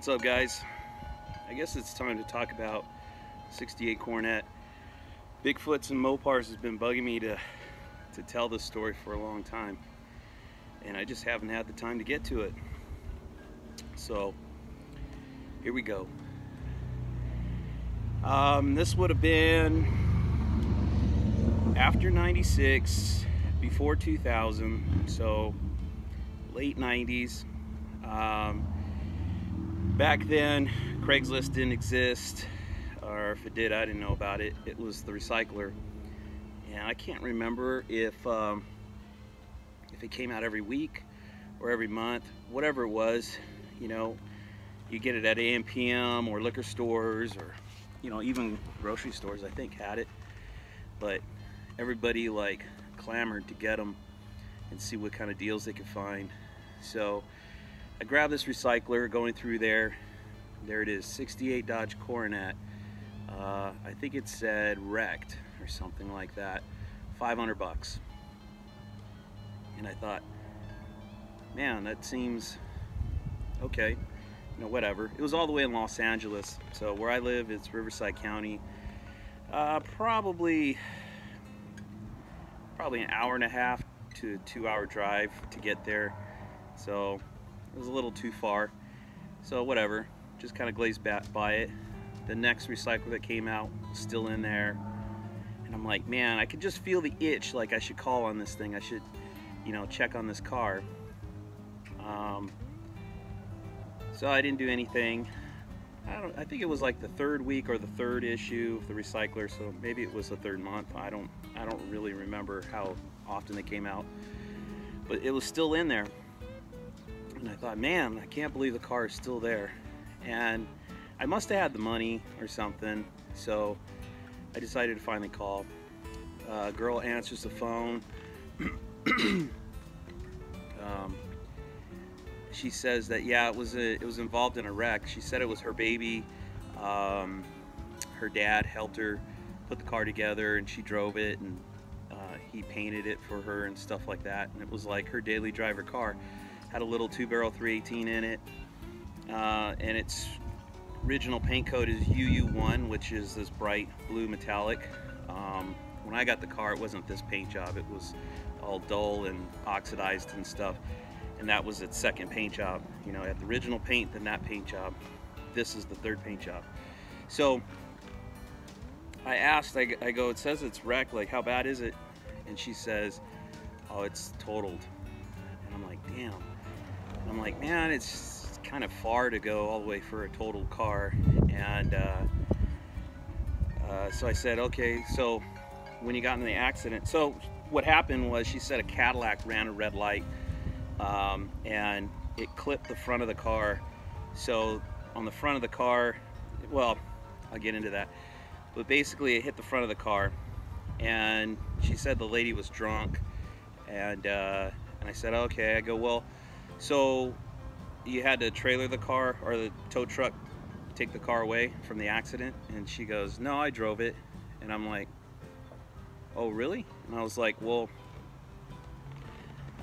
What's up guys? I guess it's time to talk about 68 Coronet. Bigfoots and Mopars has been bugging me to, to tell this story for a long time. And I just haven't had the time to get to it. So, here we go. Um, this would have been after 96, before 2000, so late 90s. Um, back then, Craigslist didn't exist, or if it did, I didn't know about it. It was the recycler, and I can't remember if um, if it came out every week or every month, whatever it was. You know, you get it at AMPM or liquor stores, or you know, even grocery stores. I think had it, but everybody like clamored to get them and see what kind of deals they could find. So I grabbed this recycler going through there. There it is, 68 Dodge Coronet. Uh, I think it said wrecked or something like that. 500 bucks. And I thought, man, that seems okay. You know, whatever. It was all the way in Los Angeles. So where I live, it's Riverside County. Uh, probably, probably an hour and a half to two hour drive to get there. So it was a little too far. So whatever, just kind of glazed back by it. The next recycler that came out was still in there. And I'm like, man, I could just feel the itch like I should call on this thing. I should, you know, check on this car. Um, so I didn't do anything. I don't I think it was like the third week or the third issue of the recycler, so maybe it was the third month. I don't I don't really remember how often they came out. But it was still in there. And I thought, man, I can't believe the car is still there. And I must have had the money or something, so I decided to finally call. Uh, girl answers the phone. um, she says that yeah, it was a, it was involved in a wreck. She said it was her baby. Um, her dad helped her put the car together, and she drove it, and uh, he painted it for her and stuff like that. And it was like her daily driver car had a little two barrel 318 in it. Uh, and its original paint code is UU1 which is this bright blue metallic. Um, when I got the car it wasn't this paint job. It was all dull and oxidized and stuff. And that was its second paint job. You know at the original paint then that paint job. This is the third paint job. So I asked I, I go it says it's wrecked. Like how bad is it? And she says oh it's totaled. And I'm like damn I'm like, man, it's kind of far to go all the way for a total car. And uh, uh, so I said, okay, so when you got in the accident, so what happened was she said a Cadillac ran a red light um, and it clipped the front of the car. So on the front of the car, well, I'll get into that. But basically it hit the front of the car and she said the lady was drunk and uh, and I said okay I go well so you had to trailer the car or the tow truck take the car away from the accident? And she goes, no, I drove it. And I'm like, oh, really? And I was like, well,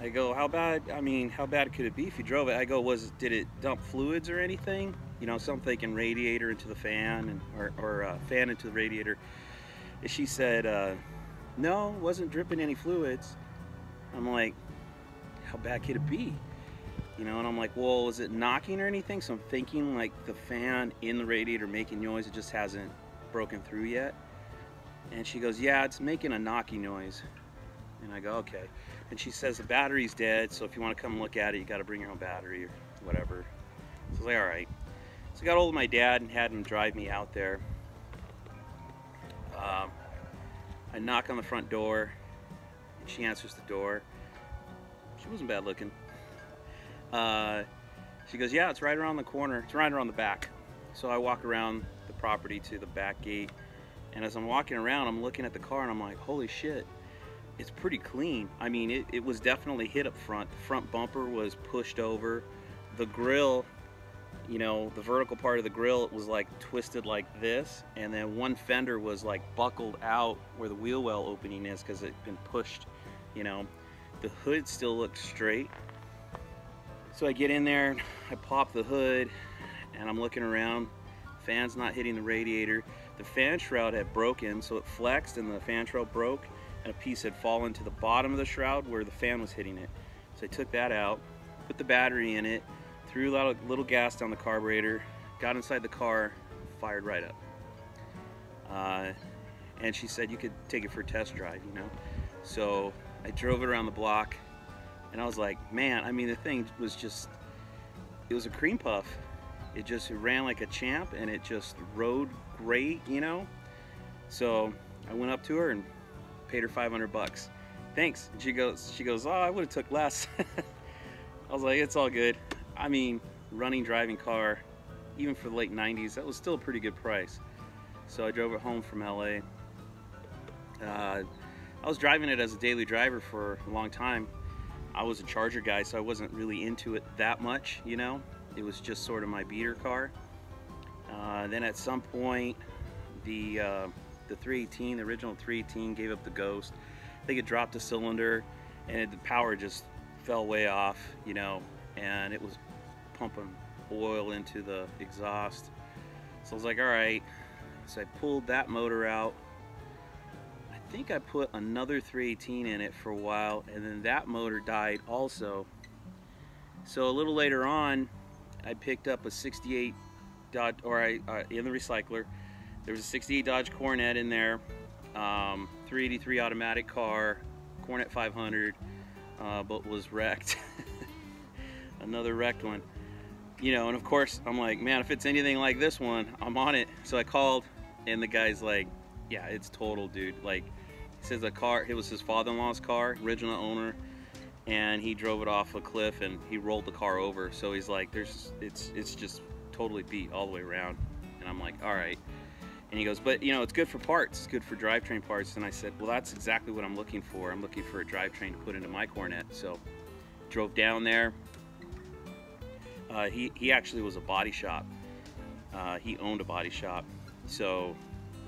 I go, how bad, I mean, how bad could it be if you drove it? I go, was, did it dump fluids or anything? You know, something thinking radiator into the fan and, or, or uh, fan into the radiator. And she said, uh, no, wasn't dripping any fluids. I'm like, how bad could it be? You know and I'm like well is it knocking or anything? So I'm thinking like the fan in the radiator making noise it just hasn't broken through yet. And she goes yeah it's making a knocking noise. And I go okay. And she says the battery's dead so if you want to come look at it you got to bring your own battery or whatever. So I was like all right. So I got hold of my dad and had him drive me out there. Um, I knock on the front door. And she answers the door. She wasn't bad looking uh, she goes, yeah, it's right around the corner. It's right around the back. So I walk around the property to the back gate. And as I'm walking around, I'm looking at the car and I'm like, holy shit, it's pretty clean. I mean, it, it was definitely hit up front. The front bumper was pushed over. The grill, you know, the vertical part of the grill, it was like twisted like this. And then one fender was like buckled out where the wheel well opening is because it had been pushed, you know. The hood still looked straight. So I get in there, I pop the hood, and I'm looking around. Fan's not hitting the radiator. The fan shroud had broken, so it flexed and the fan shroud broke, and a piece had fallen to the bottom of the shroud where the fan was hitting it. So I took that out, put the battery in it, threw a little gas down the carburetor, got inside the car, fired right up. Uh, and she said you could take it for a test drive, you know. So I drove it around the block, and I was like, man, I mean, the thing was just, it was a cream puff. It just ran like a champ, and it just rode great, you know. So I went up to her and paid her 500 bucks. Thanks. She goes, she goes, oh, I would have took less. I was like, it's all good. I mean, running driving car, even for the late 90s, that was still a pretty good price. So I drove it home from LA. Uh, I was driving it as a daily driver for a long time. I was a Charger guy, so I wasn't really into it that much, you know. It was just sort of my beater car. Uh, then at some point, the uh, the 318, the original 318, gave up the ghost. I think it dropped a cylinder, and it, the power just fell way off, you know, and it was pumping oil into the exhaust. So I was like, all right. So I pulled that motor out, think I put another 318 in it for a while and then that motor died also. So a little later on, I picked up a 68 Dodge, or I, uh, in the recycler, there was a 68 Dodge Coronet in there, um, 383 automatic car, Coronet 500, uh, but was wrecked. Another wrecked one. You know, and of course, I'm like, man, if it's anything like this one, I'm on it. So I called, and the guy's like, yeah, it's total, dude. Like, says the car, it was his father-in-law's car, original owner, and he drove it off a cliff and he rolled the car over. So he's like, there's, it's, it's just totally beat all the way around. And I'm like, all right. And he goes, but you know, it's good for parts. It's good for drivetrain parts. And I said, well, that's exactly what I'm looking for. I'm looking for a drivetrain to put into my Coronet. So drove down there. Uh, he, he actually was a body shop. Uh, he owned a body shop. So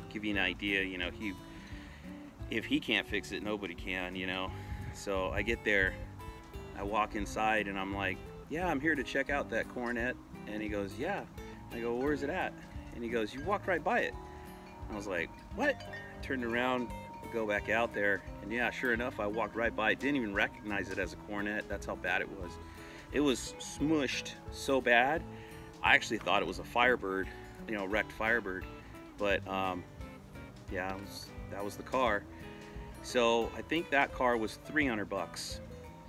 give you an idea, you know, he if he can't fix it, nobody can, you know. So I get there, I walk inside and I'm like, yeah, I'm here to check out that Coronet. And he goes, yeah. I go, where's it at? And he goes, you walked right by it. I was like, what? I turned around, go back out there, and yeah, sure enough, I walked right by it. Didn't even recognize it as a Coronet. That's how bad it was. It was smushed so bad, I actually thought it was a Firebird, you know, wrecked Firebird. But um, yeah, was, that was the car. So I think that car was 300 bucks.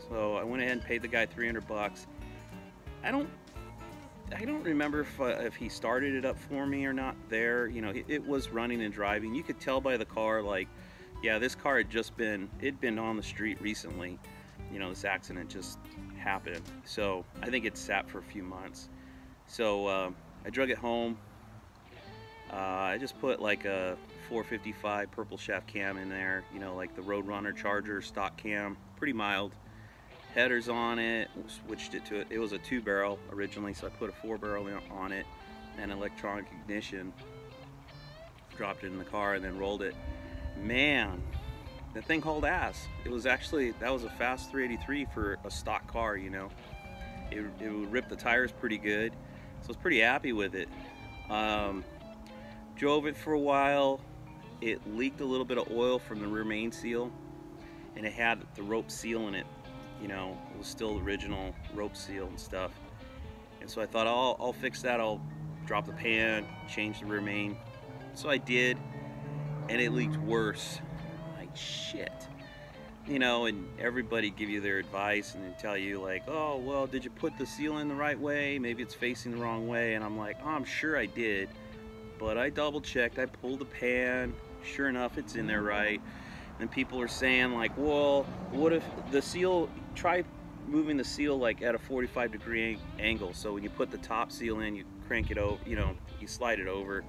So I went ahead and paid the guy 300 bucks. I don't I don't remember if, uh, if he started it up for me or not there. You know, it, it, was running and driving. You could tell by the car, like, yeah, this car had just been, it'd been on the street recently. You know, this accident just happened. So I think it sat for a few months. So uh, I drug it home. Uh, I just put like a 455 purple shaft cam in there, you know, like the Roadrunner Charger stock cam, pretty mild. Headers on it, switched it to it. It was a two barrel originally, so I put a four barrel on it and electronic ignition. Dropped it in the car and then rolled it. Man, that thing hauled ass. It was actually, that was a fast 383 for a stock car, you know. It, it would rip the tires pretty good, so I was pretty happy with it. Um, drove it for a while, it leaked a little bit of oil from the rear main seal and it had the rope seal in it you know it was still original rope seal and stuff. And so I thought I'll, I'll fix that. I'll drop the pan change the rear main. So I did and it leaked worse. Like shit. You know and everybody give you their advice and tell you like oh well did you put the seal in the right way? Maybe it's facing the wrong way. And I'm like oh, I'm sure I did but I double checked I pulled the pan sure enough it's in there right? And people are saying like well what if the seal try moving the seal like at a 45 degree angle. So when you put the top seal in you crank it over you know you slide it over.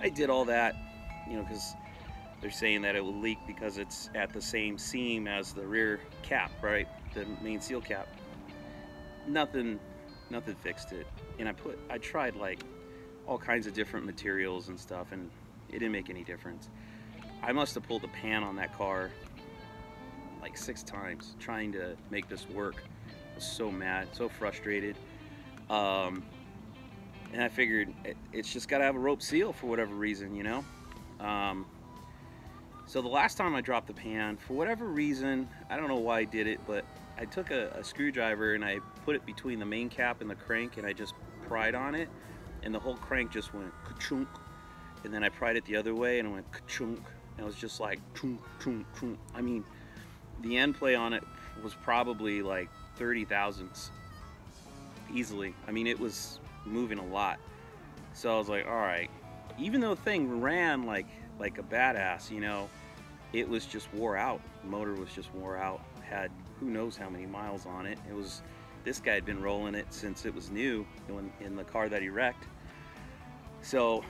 I did all that you know because they're saying that it will leak because it's at the same seam as the rear cap right? The main seal cap. Nothing nothing fixed it. And I put I tried like all kinds of different materials and stuff and it didn't make any difference I must have pulled the pan on that car like six times trying to make this work. I was so mad, so frustrated. Um, and I figured it, it's just got to have a rope seal for whatever reason, you know. Um, so the last time I dropped the pan, for whatever reason, I don't know why I did it, but I took a, a screwdriver and I put it between the main cap and the crank, and I just pried on it, and the whole crank just went ka-chunk, and then I pried it the other way, and it went ka-chunk, it was just like. I mean, the end play on it was probably like 30 thousandths easily. I mean, it was moving a lot. So I was like, all right. Even though the thing ran like like a badass, you know, it was just wore out. Motor was just wore out. Had who knows how many miles on it. It was this guy had been rolling it since it was new in, in the car that he wrecked. So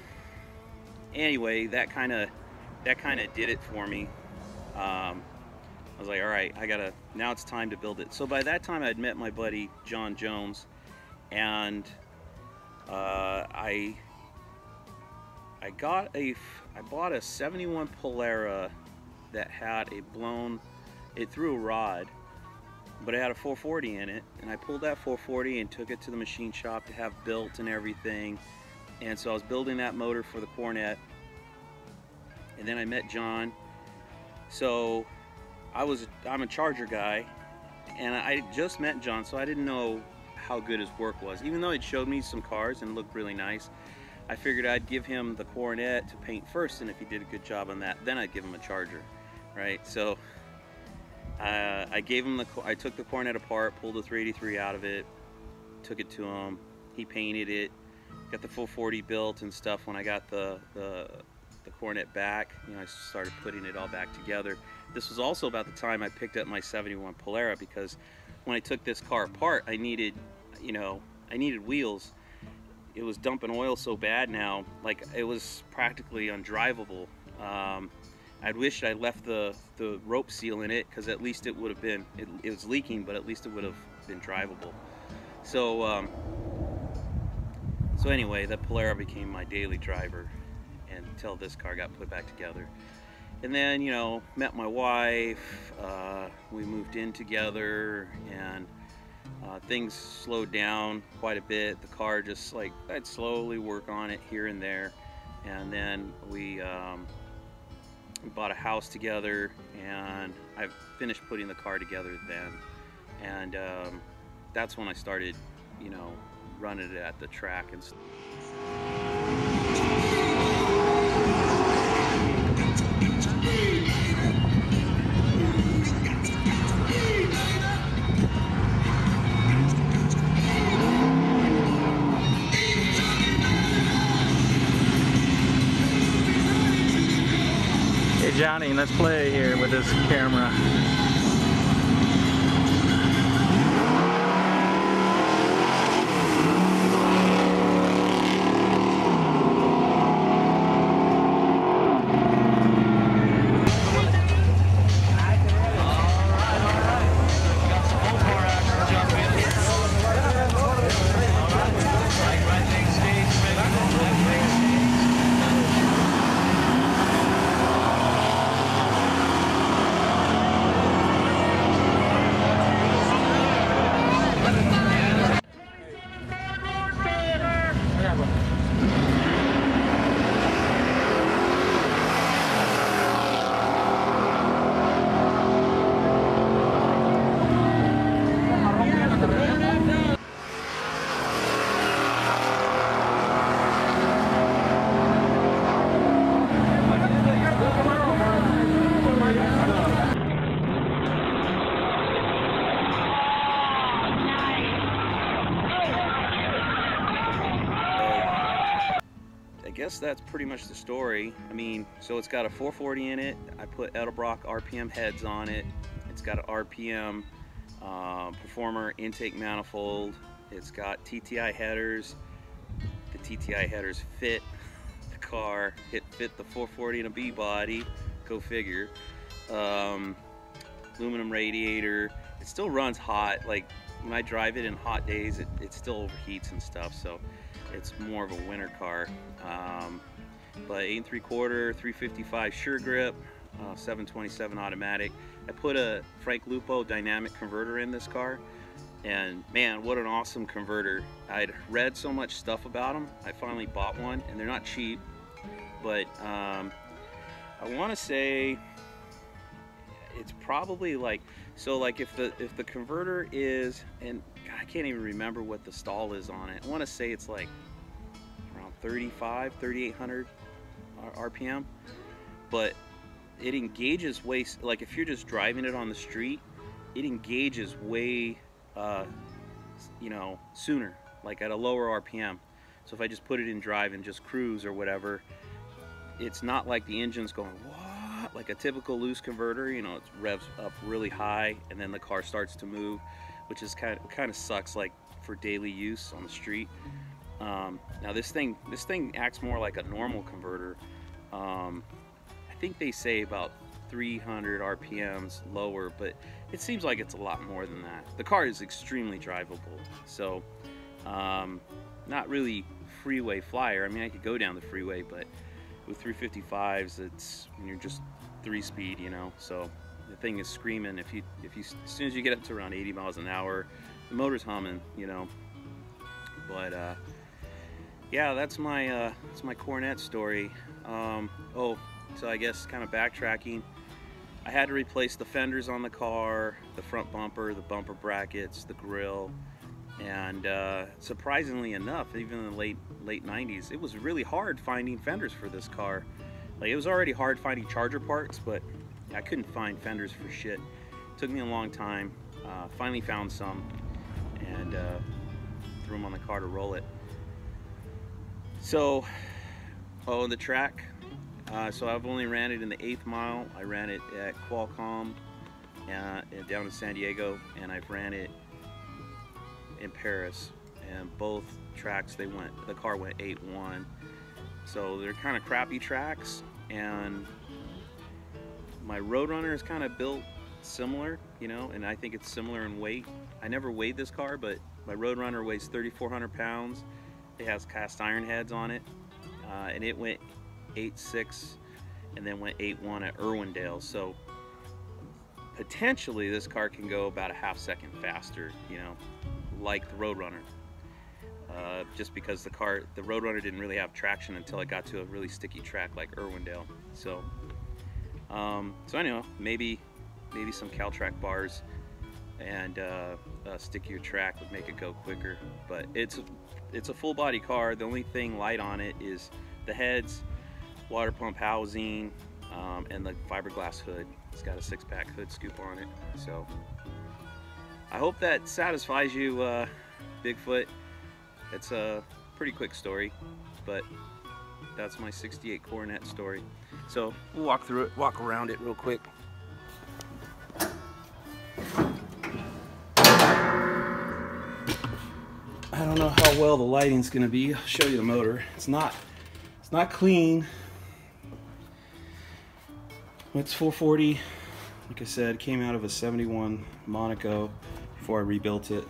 anyway, that kind of that kind of did it for me. Um, I was like, all right, I gotta, now it's time to build it. So by that time I'd met my buddy, John Jones, and uh, I, I got a, I bought a 71 Polara that had a blown, it threw a rod, but it had a 440 in it, and I pulled that 440 and took it to the machine shop to have built and everything. And so I was building that motor for the Coronet, and then I met John. So I was I'm a Charger guy, and I just met John, so I didn't know how good his work was. Even though he showed me some cars and looked really nice, I figured I'd give him the Coronet to paint first, and if he did a good job on that, then I'd give him a Charger, right? So uh, I gave him the I took the Coronet apart, pulled the 383 out of it, took it to him. He painted it, got the full 40 built and stuff. When I got the the the Coronet back, you know, I started putting it all back together. This was also about the time I picked up my 71 Polara because when I took this car apart, I needed, you know, I needed wheels. It was dumping oil so bad now, like it was practically undrivable. Um, I'd wished I left the, the rope seal in it because at least it would have been, it, it, was leaking, but at least it would have been drivable. So, um, so anyway, the Polara became my daily driver until this car got put back together. And then, you know, met my wife, uh, we moved in together, and uh, things slowed down quite a bit. The car just like, I'd slowly work on it here and there. And then we, um, bought a house together, and I finished putting the car together then. And um, that's when I started, you know, running it at the track and stuff. Let's play here with this camera. Guess that's pretty much the story. I mean, so it's got a 440 in it. I put Edelbrock RPM heads on it. It's got an RPM uh, Performer intake manifold. It's got TTI headers. The TTI headers fit the car. It fit the 440 in a B body. Go figure. Um, aluminum radiator. It still runs hot. Like when I drive it in hot days, it, it still overheats and stuff. So it's more of a winter car. Um, but 8 and 3 quarter, 355 sure grip, uh, 727 automatic. I put a Frank Lupo dynamic converter in this car and man, what an awesome converter. I'd read so much stuff about them. I finally bought one and they're not cheap, but um, I want to say it's probably like, so like if the, if the converter is, and I can't even remember what the stall is on it. I want to say it's like around 35, 3800 RPM, but it engages way, like if you're just driving it on the street, it engages way uh, you know, sooner, like at a lower RPM. So if I just put it in drive and just cruise or whatever, it's not like the engine's going, what? Like a typical loose converter, you know, it revs up really high and then the car starts to move, which is kind of, kind of sucks like for daily use on the street. Um, now this thing, this thing acts more like a normal converter. Um, I think they say about 300 RPMs lower, but it seems like it's a lot more than that. The car is extremely drivable, so um, not really freeway flyer. I mean, I could go down the freeway, but with 355s, it's you're just three speed, you know. So the thing is screaming. If you if you as soon as you get up to around 80 miles an hour, the motor's humming, you know. But uh, yeah, that's my uh, that's my Coronet story. Um, oh, so I guess kind of backtracking. I had to replace the fenders on the car, the front bumper, the bumper brackets, the grill, and uh, surprisingly enough, even in the late late 90s, it was really hard finding fenders for this car. Like it was already hard finding charger parts, but I couldn't find fenders for shit. It took me a long time. Uh, finally found some, and uh, threw them on the car to roll it. So, oh, the track, uh, so I've only ran it in the eighth mile. I ran it at Qualcomm uh, down in San Diego, and I've ran it in Perris. And both tracks, they went. The car went 8-1. So they're kind of crappy tracks, and my Roadrunner is kind of built similar, you know, and I think it's similar in weight. I never weighed this car, but my Roadrunner weighs 3,400 pounds. It has cast iron heads on it, uh, and it went 8.6 and then went 8.1 at Irwindale. So potentially this car can go about a half second faster, you know, like the Roadrunner. Uh, just because the car, the Roadrunner didn't really have traction until it got to a really sticky track like Irwindale. So, um, so anyway, maybe, maybe some Caltrac bars and uh, a stickier track would make it go quicker. But it's, it's a full body car. The only thing light on it is the heads water pump housing, um, and the fiberglass hood. It's got a six pack hood scoop on it. So I hope that satisfies you, uh, Bigfoot. It's a pretty quick story, but that's my 68 Coronet story. So we'll walk through it, walk around it real quick. I don't know how well the lighting's gonna be. I'll show you the motor. It's not, it's not clean. It's 440. Like I said, came out of a 71 Monaco before I rebuilt it.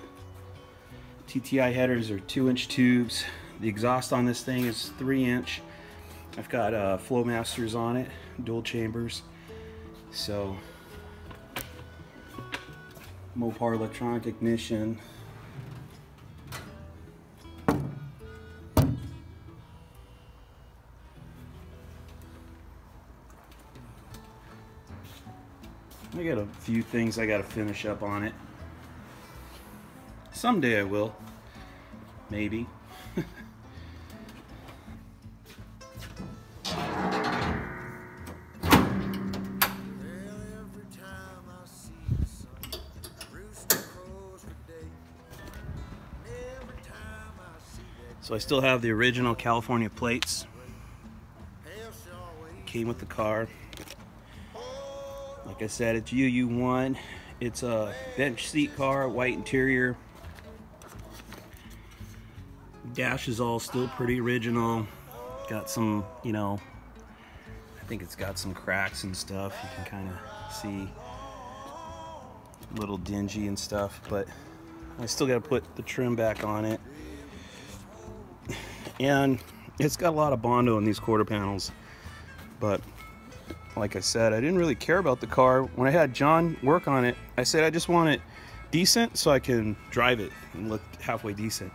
TTI headers are two inch tubes. The exhaust on this thing is three inch. I've got uh, Flowmasters on it, dual chambers. So, Mopar electronic ignition. I got a few things I got to finish up on it. Someday I will. Maybe. So I still have the original California plates. Came with the car. Like I said, it's UU1. It's a bench seat car, white interior. Dash is all still pretty original. Got some, you know, I think it's got some cracks and stuff. You can kind of see a little dingy and stuff, but I still got to put the trim back on it. And it's got a lot of Bondo in these quarter panels, but like I said, I didn't really care about the car. When I had John work on it, I said I just want it decent so I can drive it and look halfway decent.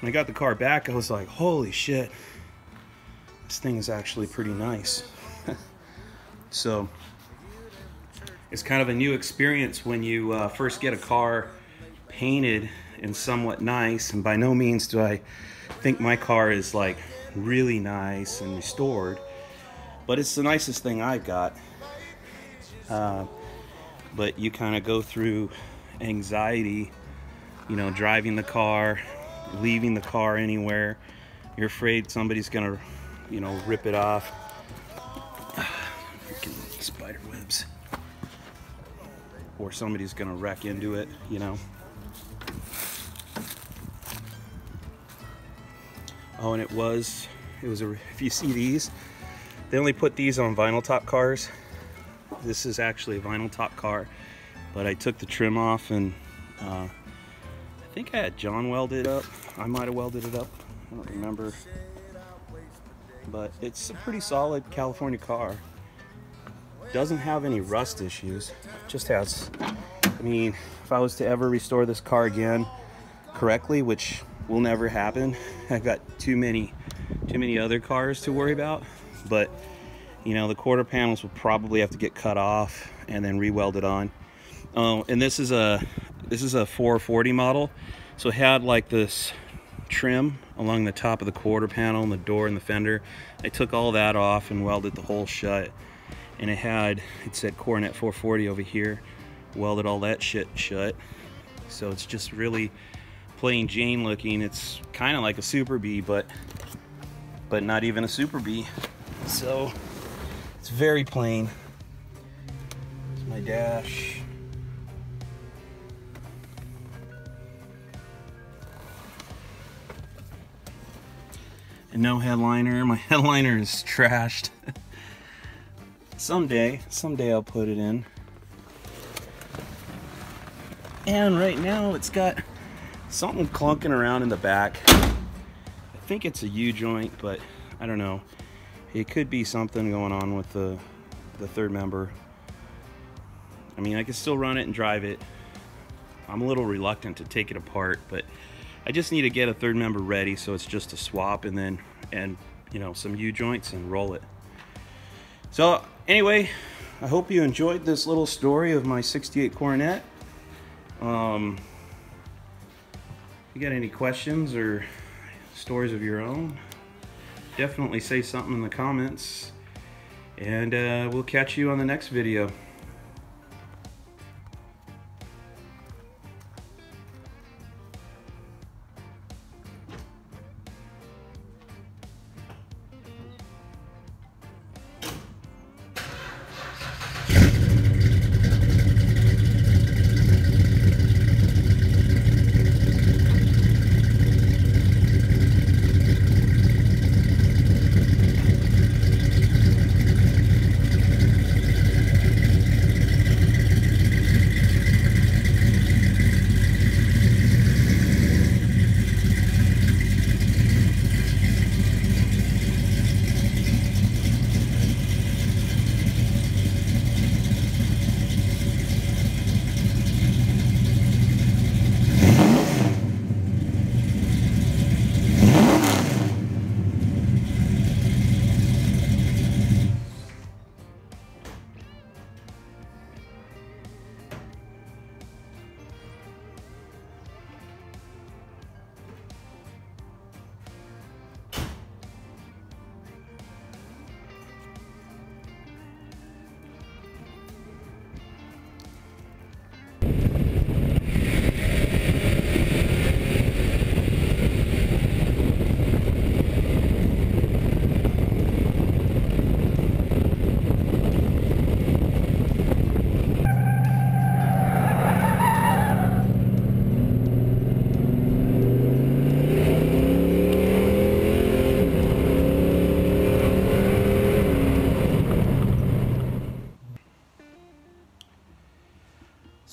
When I got the car back, I was like, holy shit, this thing is actually pretty nice. so it's kind of a new experience when you uh, first get a car painted and somewhat nice. And by no means do I think my car is like really nice and restored, but it's the nicest thing I've got. Uh, but you kind of go through anxiety, you know, driving the car, leaving the car anywhere. You're afraid somebody's gonna, you know, rip it off. Freaking spider webs. Or somebody's gonna wreck into it, you know. Oh, and it was, it was a, if you see these, they only put these on vinyl top cars. This is actually a vinyl top car, but I took the trim off and uh, I think I had John weld it up. I might have welded it up, I don't remember. But it's a pretty solid California car. Doesn't have any rust issues, just has, I mean, if I was to ever restore this car again correctly, which will never happen. I've got too many too many other cars to worry about. But you know, the quarter panels will probably have to get cut off and then re-welded on. Oh, and this is a this is a 440 model. So it had like this trim along the top of the quarter panel and the door and the fender. I took all that off and welded the hole shut. And it had, it said Coronet 440 over here. Welded all that shit shut. So it's just really plain Jane looking. It's kind of like a Super Bee, but but not even a Super Bee. So it's very plain. It's my dash. And no headliner. My headliner is trashed. someday, someday I'll put it in. And right now it's got something clunking around in the back. I think it's a U-joint, but I don't know. It could be something going on with the, the third member. I mean, I can still run it and drive it. I'm a little reluctant to take it apart, but I just need to get a third member ready so it's just a swap and then, and you know, some U-joints and roll it. So anyway, I hope you enjoyed this little story of my 68 Coronet. Um, you got any questions or stories of your own, definitely say something in the comments. And uh, we'll catch you on the next video.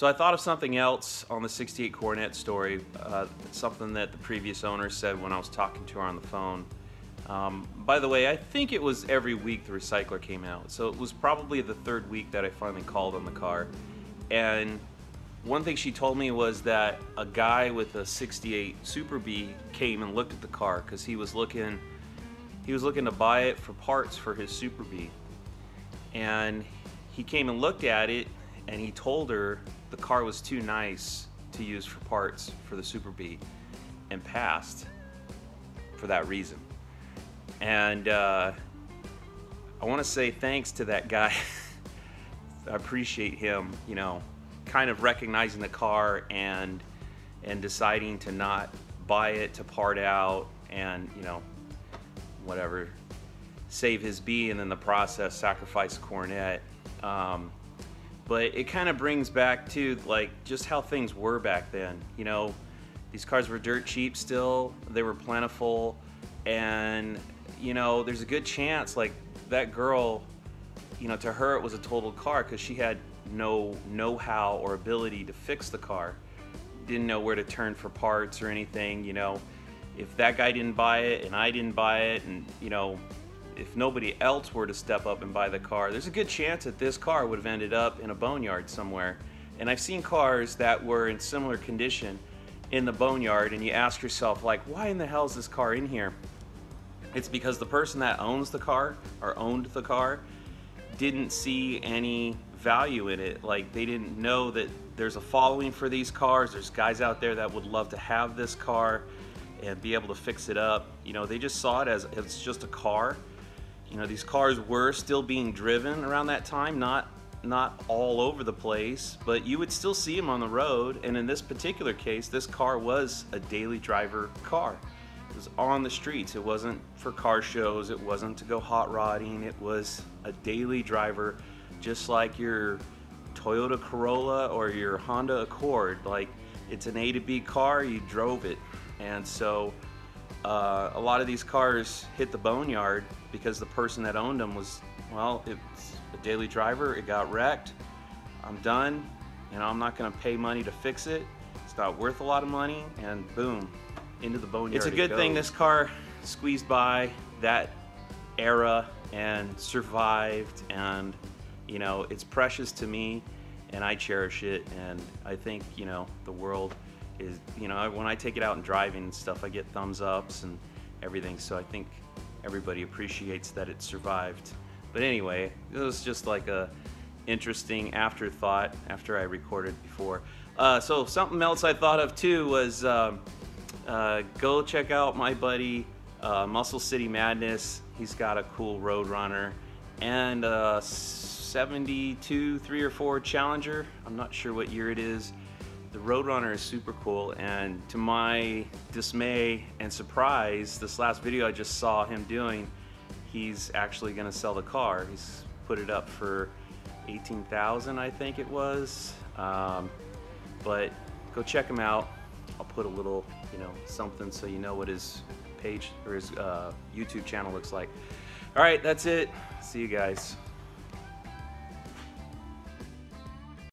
So I thought of something else on the 68 Coronet story, uh, something that the previous owner said when I was talking to her on the phone. Um, by the way, I think it was every week the recycler came out. So it was probably the third week that I finally called on the car. And one thing she told me was that a guy with a 68 Super Bee came and looked at the car because he was looking he was looking to buy it for parts for his Super Bee. And he came and looked at it and he told her the car was too nice to use for parts for the Super Bee and passed for that reason. And uh, I want to say thanks to that guy. I appreciate him, you know, kind of recognizing the car and and deciding to not buy it to part out and you know whatever save his bee and in the process sacrifice Coronet um, but it kind of brings back to like just how things were back then you know these cars were dirt cheap still they were plentiful and you know there's a good chance like that girl you know to her it was a total car because she had no know-how or ability to fix the car. Didn't know where to turn for parts or anything, you know. If that guy didn't buy it and I didn't buy it and, you know, if nobody else were to step up and buy the car, there's a good chance that this car would have ended up in a boneyard somewhere. And I've seen cars that were in similar condition in the boneyard and you ask yourself like, why in the hell is this car in here? It's because the person that owns the car or owned the car didn't see any value in it. Like they didn't know that there's a following for these cars. There's guys out there that would love to have this car and be able to fix it up. You know, they just saw it as it's just a car. You know, these cars were still being driven around that time, not not all over the place, but you would still see them on the road. And in this particular case, this car was a daily driver car. It was on the streets. It wasn't for car shows. It wasn't to go hot rodding. It was a daily driver just like your Toyota Corolla or your Honda Accord. Like it's an A to B car, you drove it. And so uh, a lot of these cars hit the boneyard because the person that owned them was, well, it's a daily driver, it got wrecked, I'm done, you know, I'm not gonna pay money to fix it, it's not worth a lot of money, and boom, into the boneyard It's a good it thing this car squeezed by that era and survived and you know, it's precious to me and I cherish it. And I think, you know, the world is, you know, when I take it out and driving and stuff, I get thumbs ups and everything. So I think everybody appreciates that it survived. But anyway, it was just like a interesting afterthought after I recorded before. Uh, so something else I thought of too was um, uh, go check out my buddy uh, Muscle City Madness. He's got a cool Roadrunner and a 72 3 or 4 Challenger. I'm not sure what year it is. The Roadrunner is super cool and to my dismay and surprise, this last video I just saw him doing, he's actually gonna sell the car. He's put it up for 18,000 I think it was. Um, but go check him out. I'll put a little, you know, something so you know what his page or his uh, YouTube channel looks like. All right, that's it. See you guys.